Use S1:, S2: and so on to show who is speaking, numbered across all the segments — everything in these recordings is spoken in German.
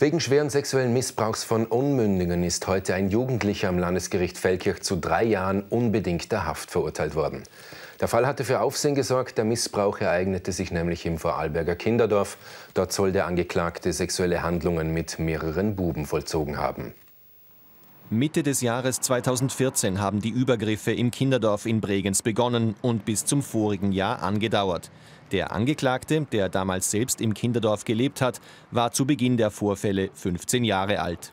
S1: Wegen schweren sexuellen Missbrauchs von Unmündigen ist heute ein Jugendlicher am Landesgericht Feldkirch zu drei Jahren unbedingter Haft verurteilt worden. Der Fall hatte für Aufsehen gesorgt. Der Missbrauch ereignete sich nämlich im Vorarlberger Kinderdorf. Dort soll der Angeklagte sexuelle Handlungen mit mehreren Buben vollzogen haben.
S2: Mitte des Jahres 2014 haben die Übergriffe im Kinderdorf in Bregenz begonnen und bis zum vorigen Jahr angedauert. Der Angeklagte, der damals selbst im Kinderdorf gelebt hat, war zu Beginn der Vorfälle 15 Jahre alt.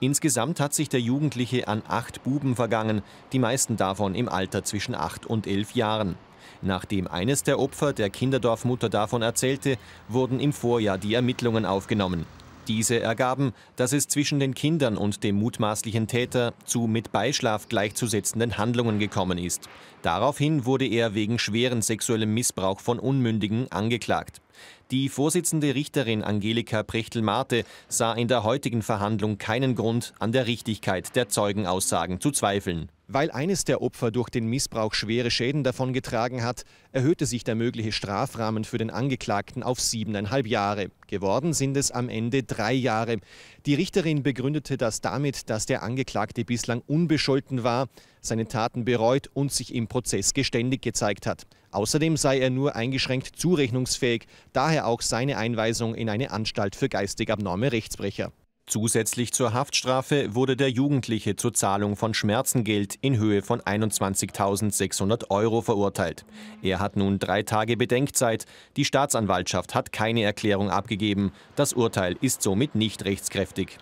S2: Insgesamt hat sich der Jugendliche an acht Buben vergangen, die meisten davon im Alter zwischen acht und elf Jahren. Nachdem eines der Opfer der Kinderdorfmutter davon erzählte, wurden im Vorjahr die Ermittlungen aufgenommen. Diese ergaben, dass es zwischen den Kindern und dem mutmaßlichen Täter zu mit Beischlaf gleichzusetzenden Handlungen gekommen ist. Daraufhin wurde er wegen schweren sexuellem Missbrauch von Unmündigen angeklagt. Die Vorsitzende Richterin Angelika Prechtel-Marte sah in der heutigen Verhandlung keinen Grund, an der Richtigkeit der Zeugenaussagen zu zweifeln. Weil eines der Opfer durch den Missbrauch schwere Schäden davongetragen hat, erhöhte sich der mögliche Strafrahmen für den Angeklagten auf siebeneinhalb Jahre. Geworden sind es am Ende drei Jahre. Die Richterin begründete das damit, dass der Angeklagte bislang unbescholten war, seine Taten bereut und sich im Prozess geständig gezeigt hat. Außerdem sei er nur eingeschränkt zurechnungsfähig, daher auch seine Einweisung in eine Anstalt für geistig abnorme Rechtsbrecher. Zusätzlich zur Haftstrafe wurde der Jugendliche zur Zahlung von Schmerzengeld in Höhe von 21.600 Euro verurteilt. Er hat nun drei Tage Bedenkzeit. Die Staatsanwaltschaft hat keine Erklärung abgegeben. Das Urteil ist somit nicht rechtskräftig.